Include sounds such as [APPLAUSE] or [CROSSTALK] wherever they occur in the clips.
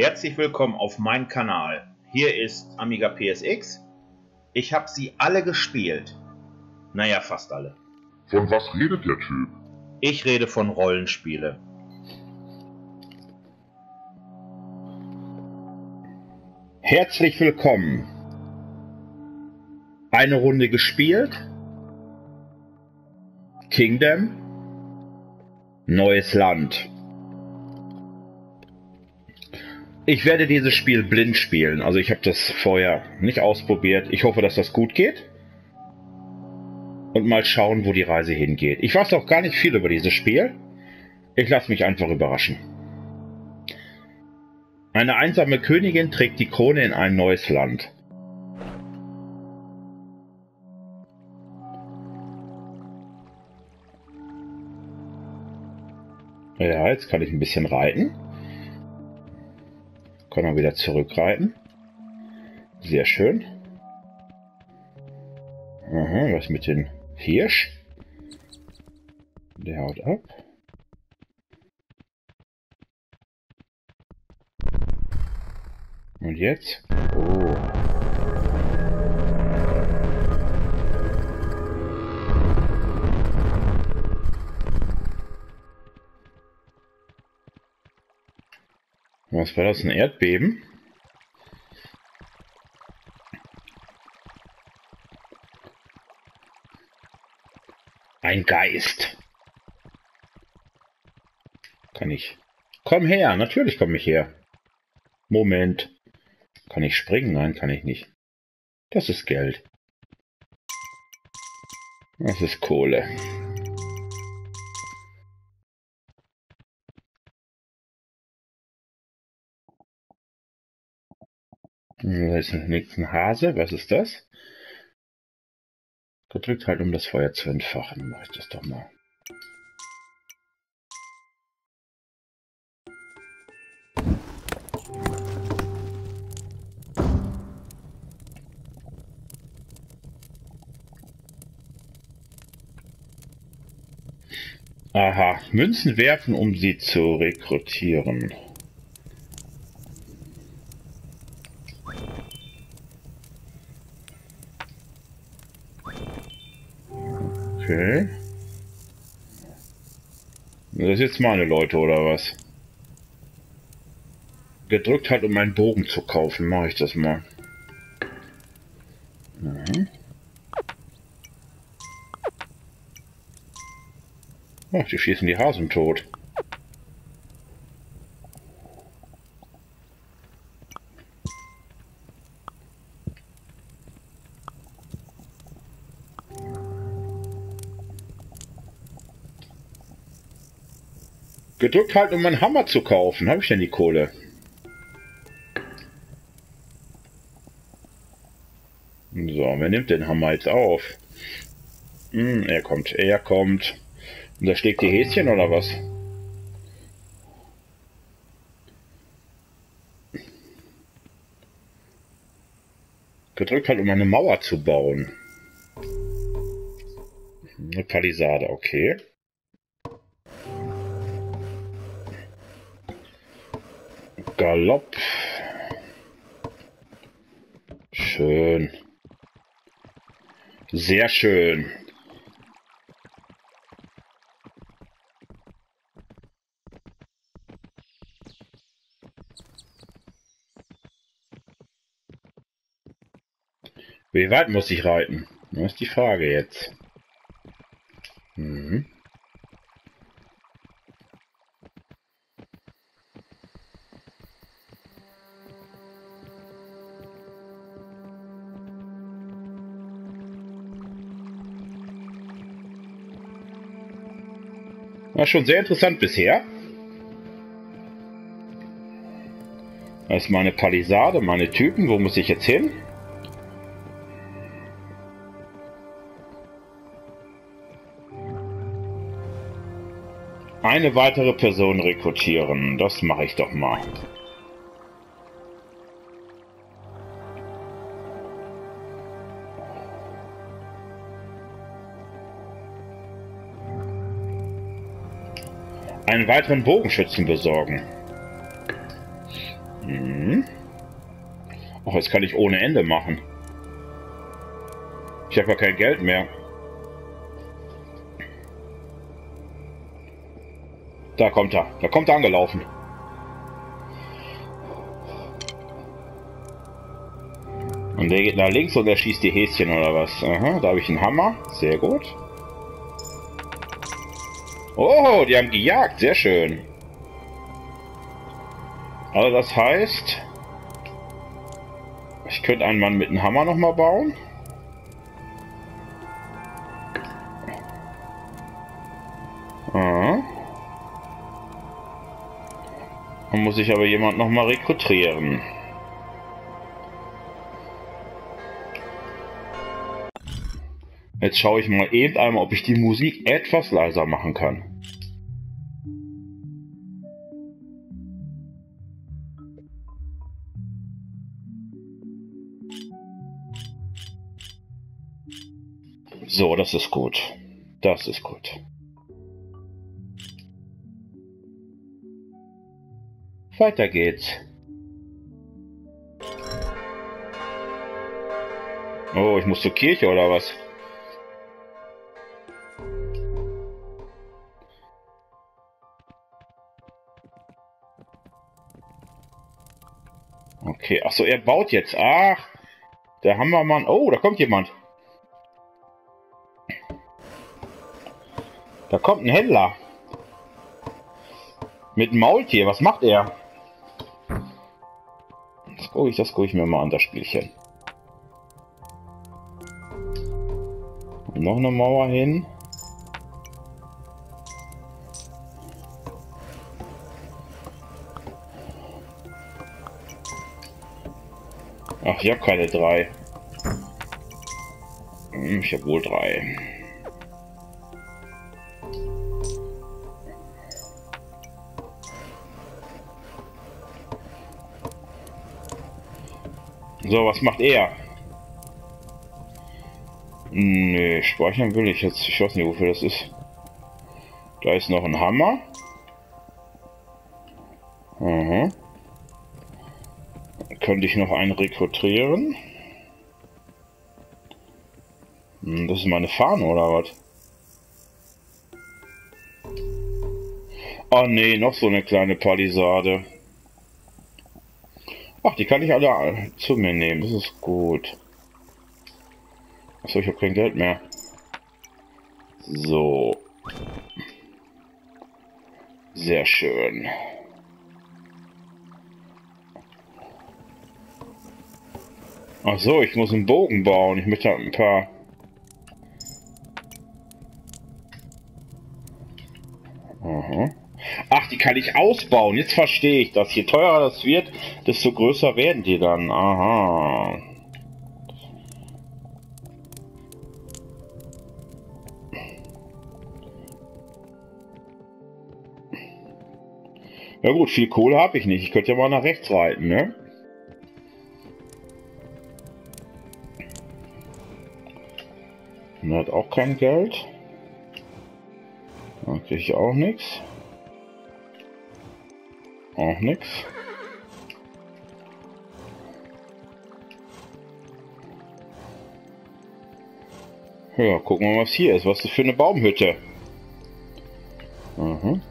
Herzlich willkommen auf meinem Kanal. Hier ist Amiga PSX. Ich habe sie alle gespielt. Naja, fast alle. Von was redet der Typ? Ich rede von Rollenspiele. Herzlich willkommen. Eine Runde gespielt. Kingdom. Neues Land. Ich werde dieses Spiel blind spielen. Also ich habe das vorher nicht ausprobiert. Ich hoffe, dass das gut geht. Und mal schauen, wo die Reise hingeht. Ich weiß auch gar nicht viel über dieses Spiel. Ich lasse mich einfach überraschen. Eine einsame Königin trägt die Krone in ein neues Land. Ja, jetzt kann ich ein bisschen reiten. Können wir wieder zurückreiten. Sehr schön. Aha, was mit dem Hirsch? Der haut ab. Und jetzt? Oh. Was war das? Ein Erdbeben? Ein Geist. Kann ich. Komm her, natürlich komme ich her. Moment. Kann ich springen? Nein, kann ich nicht. Das ist Geld. Das ist Kohle. Da ist ein Hase. Was ist das? Gedrückt halt, um das Feuer zu entfachen. Mach ich das doch mal. Aha, Münzen werfen, um sie zu rekrutieren. Das jetzt meine Leute, oder was? Gedrückt hat, um meinen Bogen zu kaufen. Mache ich das mal. Mhm. Ach, die schießen die Hasen tot. Gedrückt halt, um einen Hammer zu kaufen. Habe ich denn die Kohle? So, wer nimmt den Hammer jetzt auf? Hm, er kommt, er kommt. Und da steckt die Häschen oder was? Gedrückt halt, um eine Mauer zu bauen. Eine Palisade, okay. Galopp. Schön. Sehr schön. Wie weit muss ich reiten? Das ist die Frage jetzt. Mhm. War schon sehr interessant bisher. Das ist meine Palisade, meine Typen. Wo muss ich jetzt hin? Eine weitere Person rekrutieren. Das mache ich doch mal. Einen weiteren Bogenschützen besorgen. Hm. Ach, jetzt kann ich ohne Ende machen. Ich habe ja kein Geld mehr. Da kommt er. Da kommt er angelaufen. Und der geht nach links und er schießt die Häschen oder was? Aha, da habe ich einen Hammer. Sehr gut. Oh, die haben gejagt. Sehr schön. Also das heißt, ich könnte einen Mann mit einem Hammer nochmal bauen. Aha. Dann muss ich aber jemand nochmal rekrutieren. Jetzt schaue ich mal eben einmal, ob ich die Musik etwas leiser machen kann. So, das ist gut. Das ist gut. Weiter geht's. Oh, ich muss zur Kirche oder was? Achso, er baut jetzt. Ach, der Hammermann. Oh, da kommt jemand. Da kommt ein Händler. Mit einem Maultier. Was macht er? Das gucke ich, das gucke ich mir mal an, das Spielchen. Noch eine Mauer hin. Ach, ich habe keine drei. Hm, ich habe wohl drei. So, was macht er? Nee, speichern will ich jetzt. Ich weiß nicht, wofür das ist. Da ist noch ein Hammer. Könnte ich noch einen rekrutieren? Hm, das ist meine Fahne oder was? Oh nee, noch so eine kleine Palisade. Ach, die kann ich alle zu mir nehmen. Das ist gut. Achso, ich habe kein Geld mehr. So. Sehr schön. Ach so, ich muss einen Bogen bauen. Ich möchte ein paar... Aha. Ach, die kann ich ausbauen. Jetzt verstehe ich das. Je teurer das wird, desto größer werden die dann. Aha. Ja gut, viel Kohle habe ich nicht. Ich könnte ja mal nach rechts reiten, ne? Und hat auch kein Geld. Da kriege ich auch nichts. Auch nichts. Ja, gucken wir mal, was hier ist. Was ist das für eine Baumhütte? Mhm.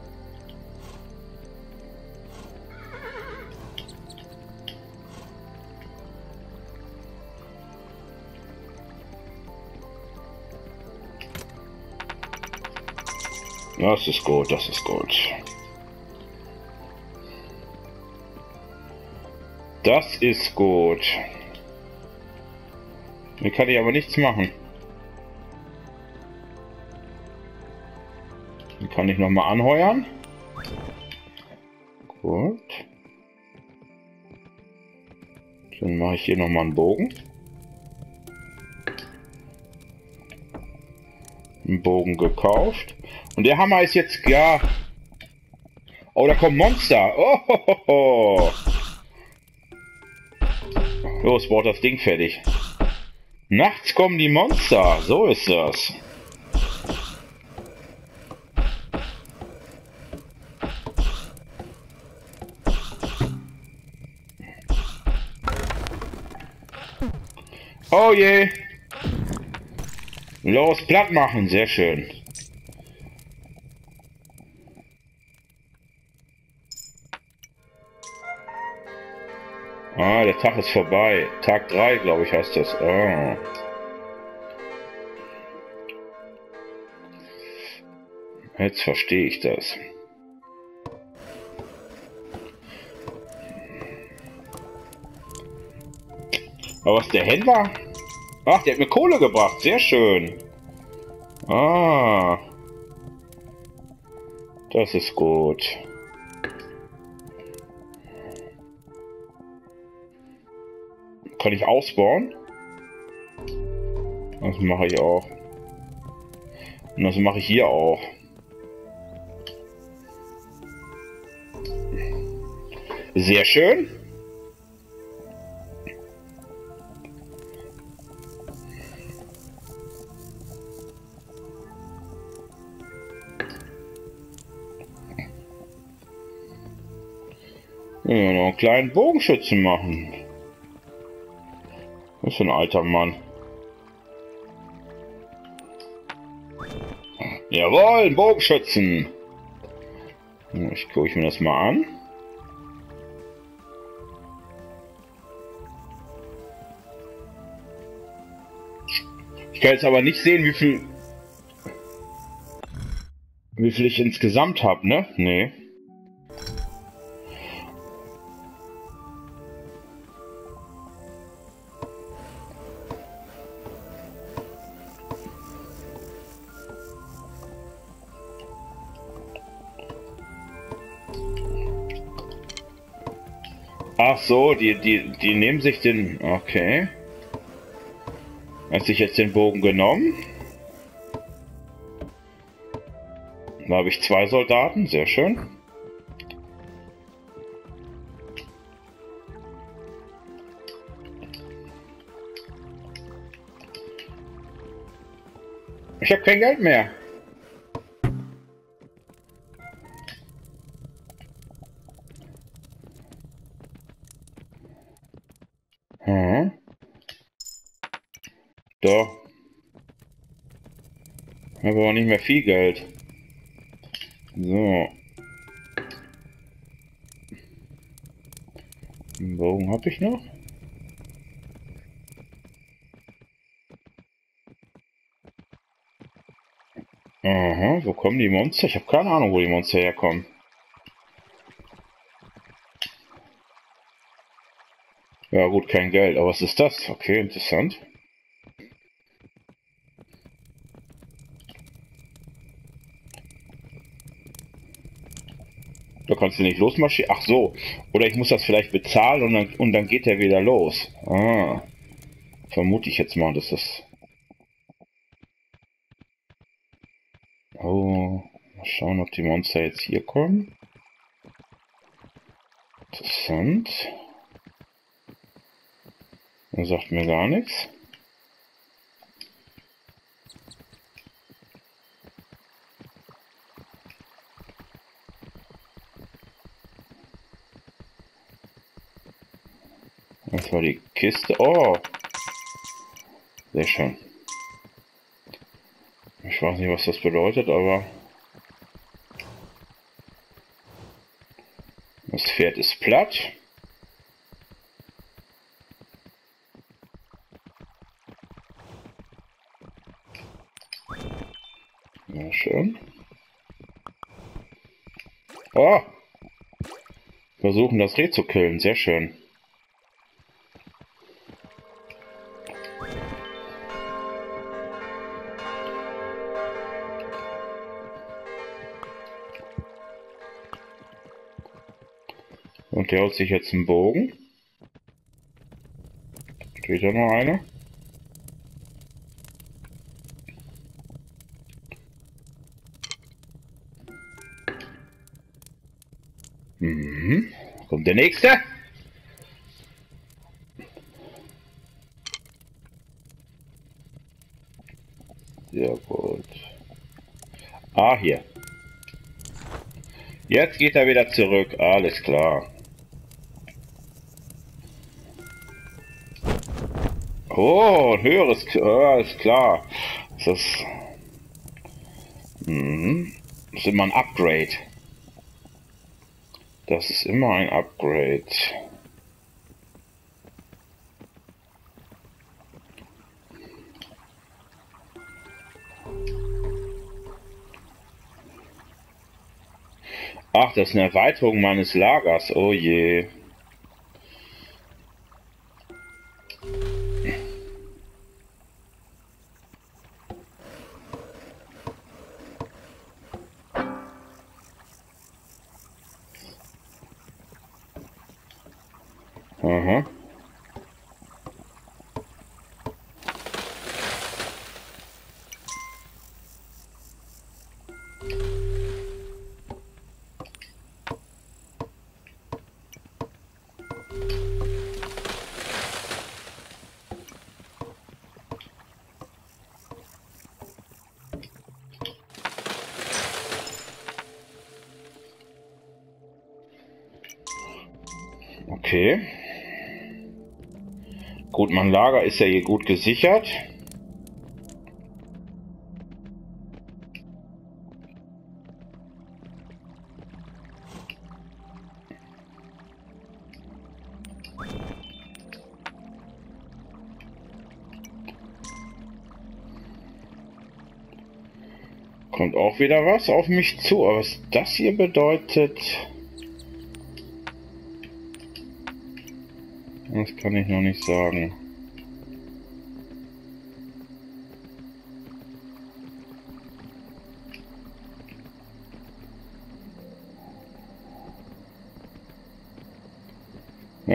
Das ist gut, das ist gut. Das ist gut. Hier kann ich aber nichts machen. Hier kann ich nochmal anheuern. Gut. Dann mache ich hier nochmal einen Bogen. Einen Bogen gekauft. Und der Hammer ist jetzt, ja... Oh, da kommt Monster. Oh, ho, ho, ho. Los, baut das Ding fertig. Nachts kommen die Monster. So ist das. Oh je. Los, platt machen, sehr schön. Tag ist vorbei. Tag 3, glaube ich, heißt das. Ah. Jetzt verstehe ich das. Aber was der Händler? Ach, der hat mir Kohle gebracht. Sehr schön. Ah. Das ist gut. Kann ich ausbauen? Das mache ich auch. Und das mache ich hier auch. Sehr schön. Ja, noch einen kleinen Bogenschützen machen. Das ist ein alter Mann. Jawohl, Bogenschützen. Ich gucke mir das mal an. Ich kann jetzt aber nicht sehen, wie viel wie viel ich insgesamt habe, ne? Nee. Ach so, die, die, die nehmen sich den... Okay. Hat sich jetzt den Bogen genommen. Da habe ich zwei Soldaten, sehr schön. Ich habe kein Geld mehr. Ich habe aber nicht mehr viel Geld. So. Den Bogen habe ich noch. Aha, wo kommen die Monster? Ich habe keine Ahnung, wo die Monster herkommen. Ja gut, kein Geld. Aber was ist das? Okay, interessant. Da kannst du nicht losmarschieren. Ach so. Oder ich muss das vielleicht bezahlen und dann, und dann geht er wieder los. Ah. Vermute ich jetzt mal, dass das... Oh. Mal schauen, ob die Monster jetzt hier kommen. Interessant. Er sagt mir gar nichts. War die Kiste. Oh! Sehr schön. Ich weiß nicht, was das bedeutet, aber... Das Pferd ist platt. Ja, schön. Oh! Versuchen das Reh zu killen, sehr schön. Und der holt sich jetzt einen Bogen. Steht da noch einer? Mhm. Kommt der nächste? Sehr gut. Ah, hier. Jetzt geht er wieder zurück. Alles klar. Oh, ein höheres, ja, ist klar. Das ist, mhm. das ist immer ein Upgrade. Das ist immer ein Upgrade. Ach, das ist eine Erweiterung meines Lagers. Oh je. Mein Lager ist ja hier gut gesichert. Kommt auch wieder was auf mich zu, aber was das hier bedeutet... Das kann ich noch nicht sagen.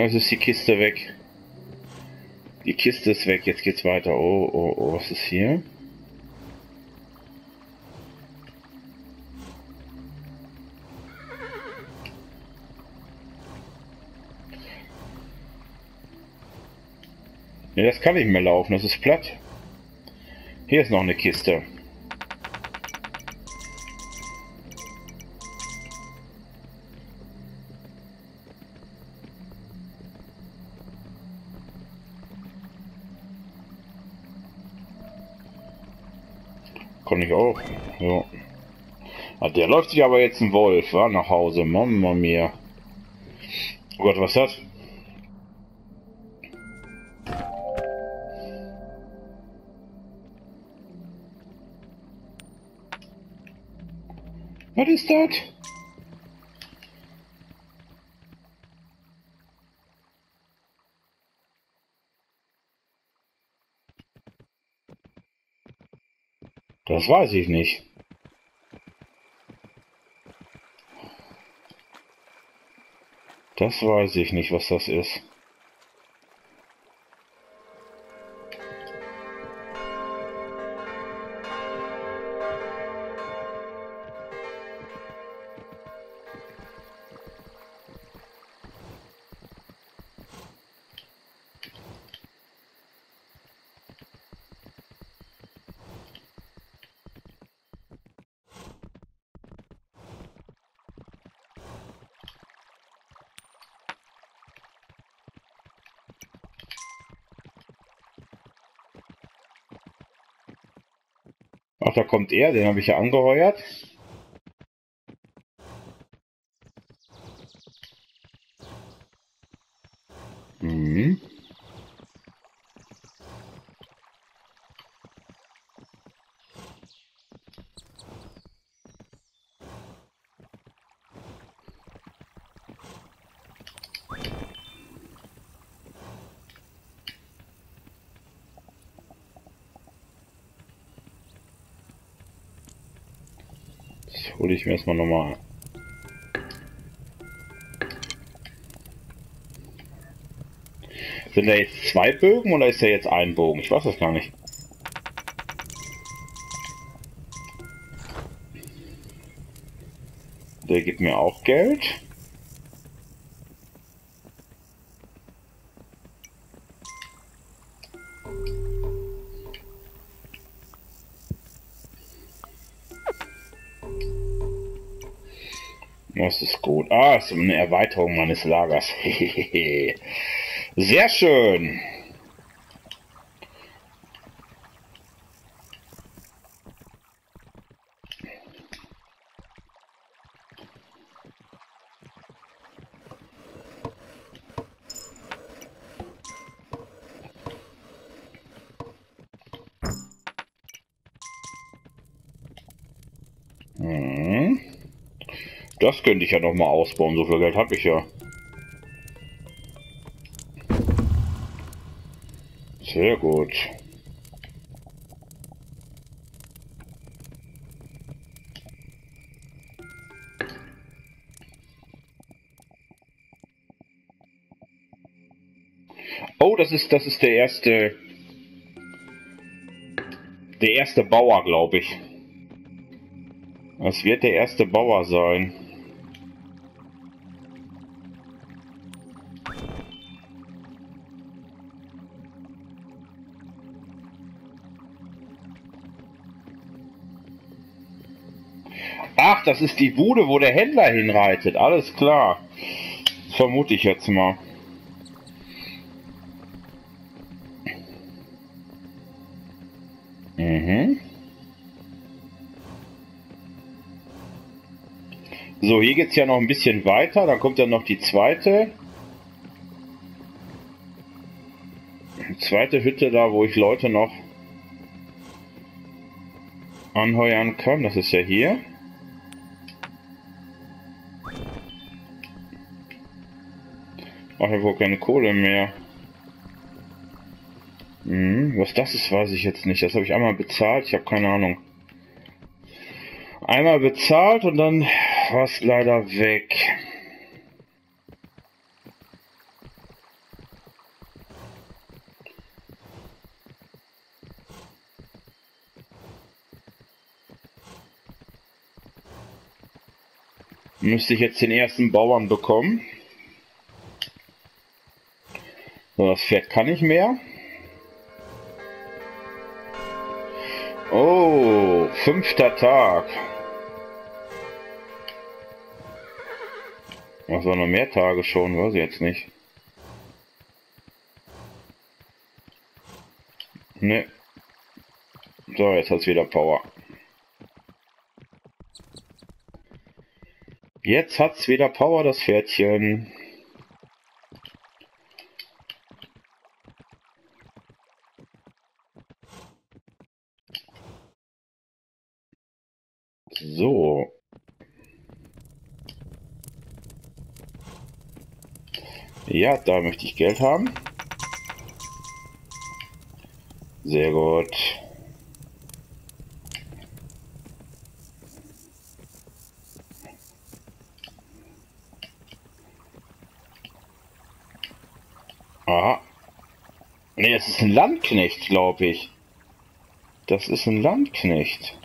Jetzt ist die Kiste weg. Die Kiste ist weg, jetzt geht's weiter. Oh, oh, oh, was ist hier? Ne, das kann nicht mehr laufen, das ist platt. Hier ist noch eine Kiste. Ich auch. Ja. Ah, der läuft sich aber jetzt ein Wolf, war nach Hause. Mama mia. Oh Gott, was ist das? Was ist das? Das weiß ich nicht. Das weiß ich nicht, was das ist. Kommt er, den habe ich ja angeheuert. Mhm. Hole ich mir erstmal nochmal. Sind da jetzt zwei Bögen oder ist da jetzt ein Bogen? Ich weiß das gar nicht. Der gibt mir auch Geld. Eine Erweiterung meines Lagers. [LAUGHS] Sehr schön. Das könnte ich ja noch mal ausbauen. So viel Geld habe ich ja. Sehr gut. Oh, das ist das ist der erste der erste Bauer, glaube ich. Das wird der erste Bauer sein. Das ist die Bude, wo der Händler hinreitet. Alles klar. Das vermute ich jetzt mal. Mhm. So, hier geht es ja noch ein bisschen weiter. Dann kommt dann noch die zweite. Zweite Hütte da, wo ich Leute noch anheuern kann. Das ist ja hier. Ach, ich habe wohl keine Kohle mehr. Hm, was das ist, weiß ich jetzt nicht. Das habe ich einmal bezahlt. Ich habe keine Ahnung. Einmal bezahlt und dann war es leider weg. Müsste ich jetzt den ersten Bauern bekommen. So, das Pferd kann ich mehr. Oh, fünfter Tag. Was war noch mehr Tage schon, weiß ich jetzt nicht. Ne. So, jetzt hat's wieder Power. Jetzt hat's wieder Power, das Pferdchen. So. Ja, da möchte ich Geld haben. Sehr gut. Aha. Nee, es ist ein Landknecht, glaube ich. Das ist ein Landknecht.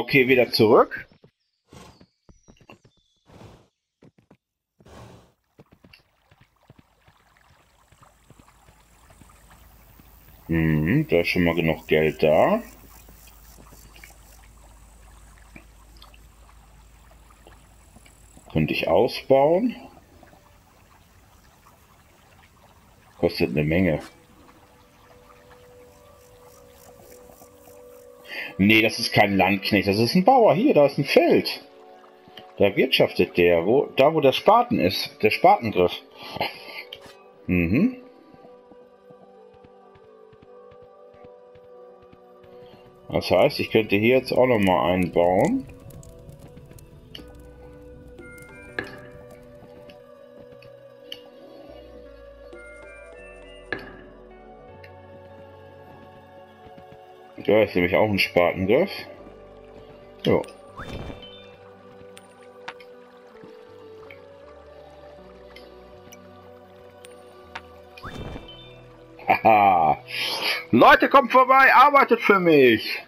Okay, wieder zurück. Hm, da ist schon mal genug Geld da. Könnte ich ausbauen. Kostet eine Menge. Nee, das ist kein Landknecht, das ist ein Bauer. Hier, da ist ein Feld. Da wirtschaftet der, wo, da wo der Spaten ist, der Spatengriff. Mhm. Das heißt, ich könnte hier jetzt auch noch mal einbauen. Da ist nämlich auch ein Spatengriff. Jo. Leute, kommt vorbei, arbeitet für mich.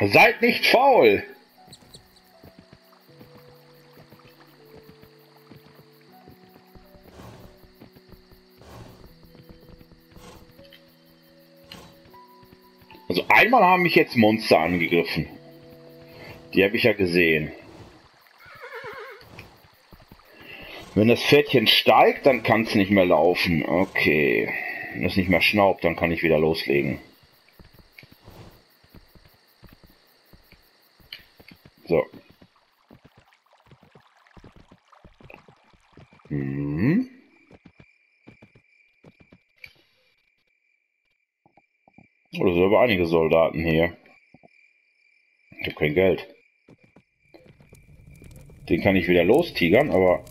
Seid nicht faul. Also einmal haben mich jetzt Monster angegriffen. Die habe ich ja gesehen. Wenn das Pferdchen steigt, dann kann es nicht mehr laufen. Okay. Wenn es nicht mehr schnaubt, dann kann ich wieder loslegen. So. Hm. Oh, das sind aber einige Soldaten hier. Ich habe kein Geld. Den kann ich wieder lostigern, aber...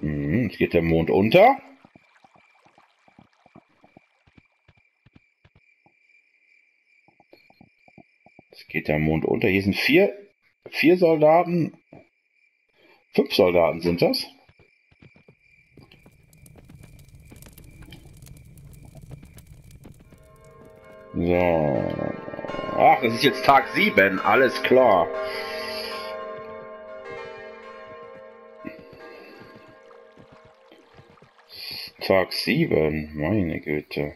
Hm, jetzt geht der Mond unter. Jetzt geht der Mond unter. Hier sind vier, vier Soldaten. Fünf Soldaten sind das. So. Ach, das ist jetzt Tag 7, alles klar. Tag 7, meine Güte.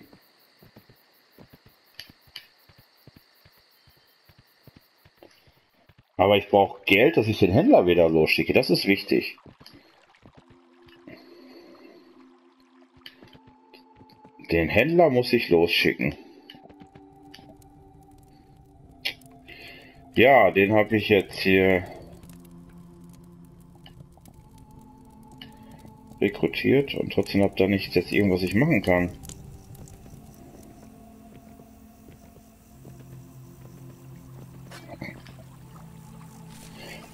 Aber ich brauche Geld, dass ich den Händler wieder losschicke. Das ist wichtig. Den Händler muss ich losschicken. Ja, den habe ich jetzt hier rekrutiert und trotzdem habe da nicht jetzt irgendwas ich machen kann.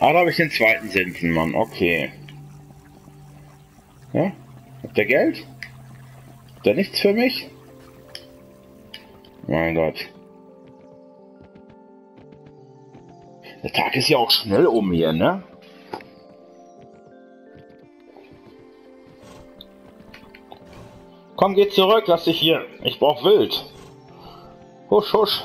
Ah, da habe ich den zweiten Sensenmann, okay. Ja, habt ihr Geld? Habt ihr nichts für mich? Mein Gott. Der Tag ist ja auch schnell um hier, ne? Komm, geh zurück, lass dich hier. Ich brauch Wild. Husch, husch.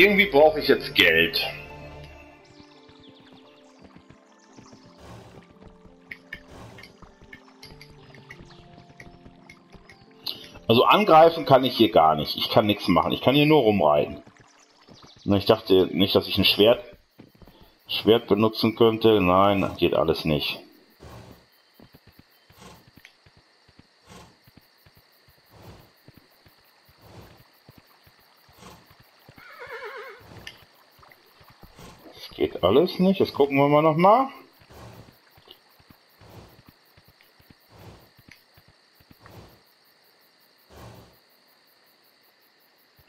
Irgendwie brauche ich jetzt Geld. Also angreifen kann ich hier gar nicht. Ich kann nichts machen. Ich kann hier nur rumreiten. Ich dachte nicht, dass ich ein Schwert, Schwert benutzen könnte. Nein, geht alles nicht. Das geht alles nicht. Das gucken wir mal nochmal.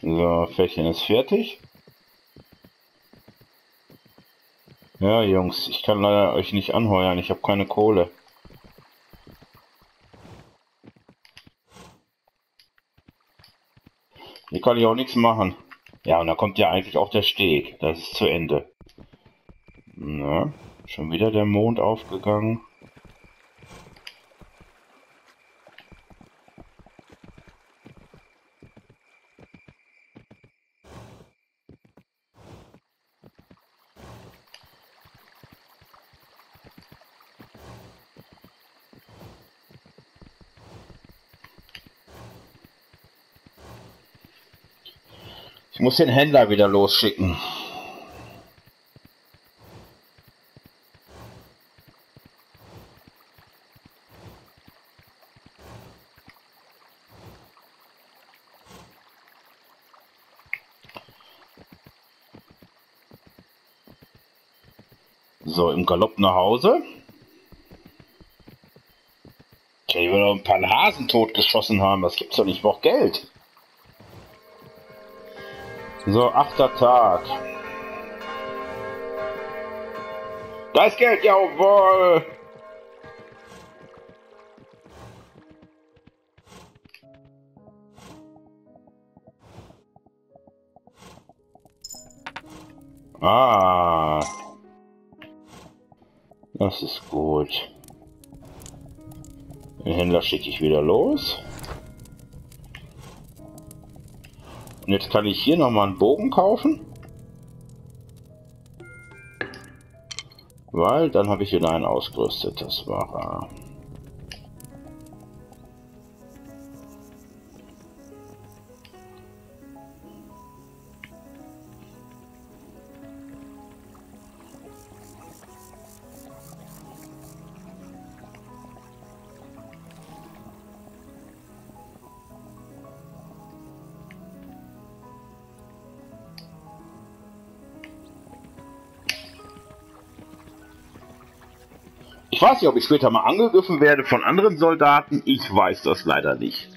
So, Fährchen ist fertig. Ja, Jungs, ich kann leider euch nicht anheuern. Ich habe keine Kohle. Hier kann ich auch nichts machen. Ja, und da kommt ja eigentlich auch der Steg. Das ist zu Ende. Na, schon wieder der Mond aufgegangen. Ich muss den Händler wieder losschicken. So, im Galopp nach Hause. Okay, will noch ein paar Hasen totgeschossen haben. Das gibt's doch nicht. Ich Geld. So, achter Tag. Da ist Geld, jawohl. Das ist gut. Den Händler schicke ich wieder los. Und jetzt kann ich hier nochmal einen Bogen kaufen. Weil dann habe ich wieder einen ausgerüstet. Das war... Ich weiß nicht, ob ich später mal angegriffen werde von anderen Soldaten. Ich weiß das leider nicht.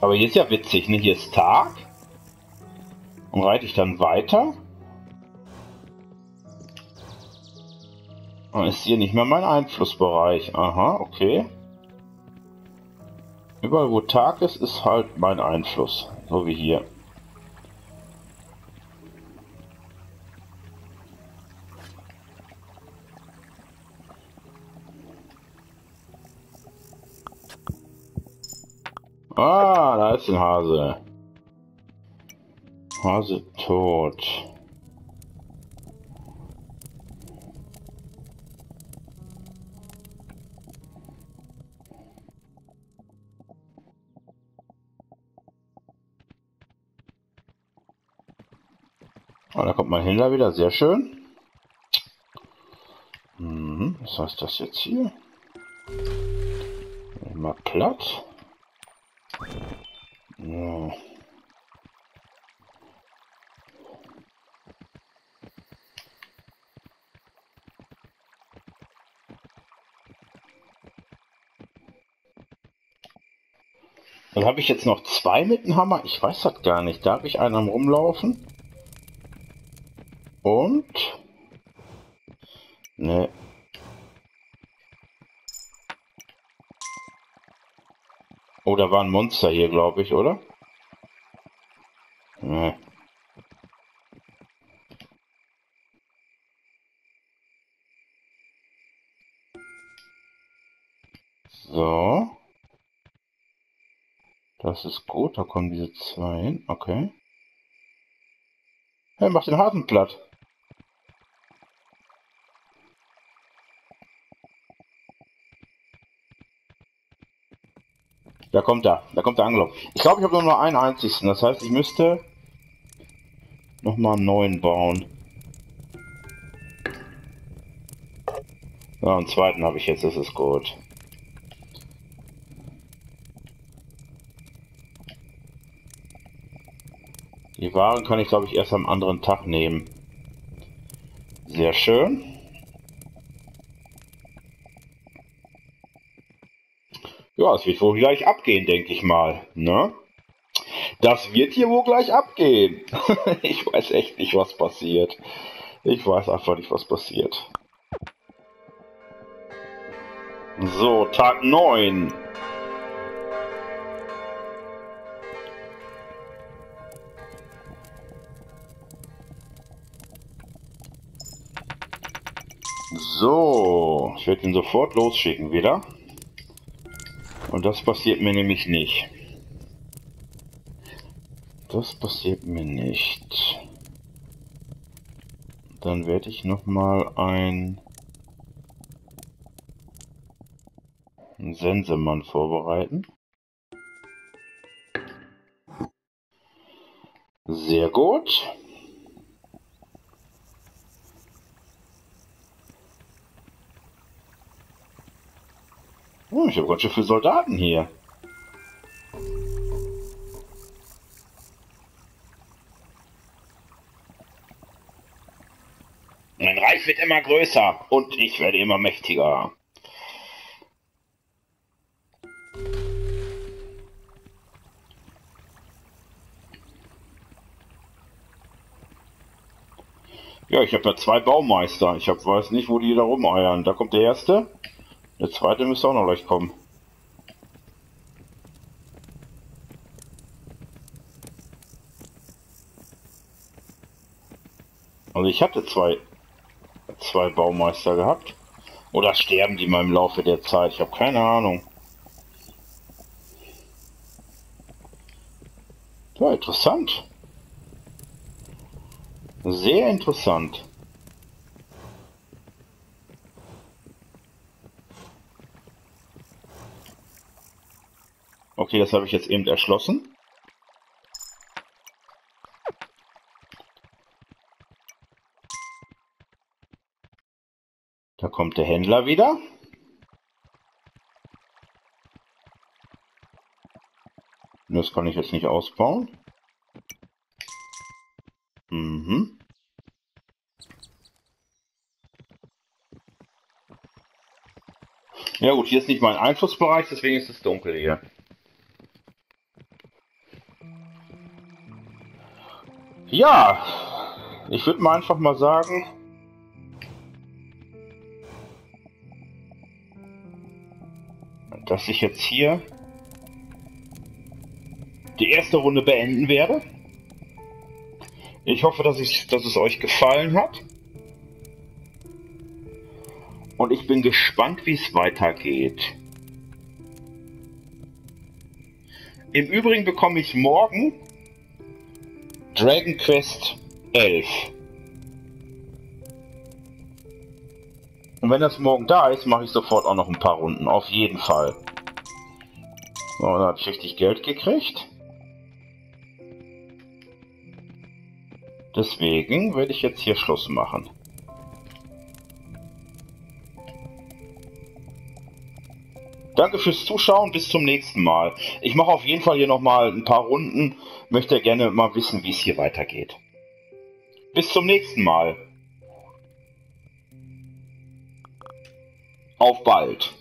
Aber hier ist ja witzig, ne? Hier ist Tag. Und reite ich dann weiter. Und ist hier nicht mehr mein Einflussbereich. Aha, okay. Überall wo Tag ist, ist halt mein Einfluss. So wie hier. Ah, da ist ein Hase. Hase tot. Da kommt mein Händler wieder, sehr schön. Mhm, was heißt das jetzt hier? Mal platt. Ja. Dann habe ich jetzt noch zwei mit dem Hammer. Ich weiß das gar nicht. Darf ich einen am rumlaufen? War ein Monster hier, glaube ich, oder? Ne. So. Das ist gut, da kommen diese zwei hin. Okay. Hey, mach den Hasen platt. Da kommt er. Da kommt der Angler. Ich glaube, ich habe nur noch einen einzigen. Das heißt, ich müsste noch mal einen neuen bauen. Ja, einen zweiten habe ich jetzt. Das ist gut. Die Waren kann ich, glaube ich, erst am anderen Tag nehmen. Sehr schön. Ja, es wird wohl gleich abgehen, denke ich mal. Ne? Das wird hier wohl gleich abgehen. [LAUGHS] ich weiß echt nicht, was passiert. Ich weiß einfach nicht, was passiert. So, Tag 9. So, ich werde ihn sofort losschicken wieder. Und das passiert mir nämlich nicht. Das passiert mir nicht. Dann werde ich nochmal ein Sensemann vorbereiten. Sehr gut. Oh, ich habe ganz schön viele Soldaten hier. Mein Reich wird immer größer und ich werde immer mächtiger. Ja, ich habe da zwei Baumeister. Ich hab, weiß nicht, wo die da rumeiern. Da kommt der erste. Der zweite müsste auch noch gleich kommen. Also ich hatte zwei, zwei Baumeister gehabt. Oder sterben die mal im Laufe der Zeit? Ich habe keine Ahnung. Ja, interessant. Sehr interessant. Okay, das habe ich jetzt eben erschlossen. Da kommt der Händler wieder. Das kann ich jetzt nicht ausbauen. Mhm. Ja gut, hier ist nicht mein Einflussbereich, deswegen ist es dunkel hier. Ja, ich würde mal einfach mal sagen, dass ich jetzt hier die erste Runde beenden werde. Ich hoffe, dass, ich, dass es euch gefallen hat. Und ich bin gespannt, wie es weitergeht. Im Übrigen bekomme ich morgen Dragon Quest 11. Und wenn das morgen da ist, mache ich sofort auch noch ein paar Runden. Auf jeden Fall. So, dann habe ich richtig Geld gekriegt. Deswegen werde ich jetzt hier Schluss machen. Danke fürs Zuschauen, bis zum nächsten Mal. Ich mache auf jeden Fall hier nochmal ein paar Runden, möchte gerne mal wissen, wie es hier weitergeht. Bis zum nächsten Mal. Auf bald.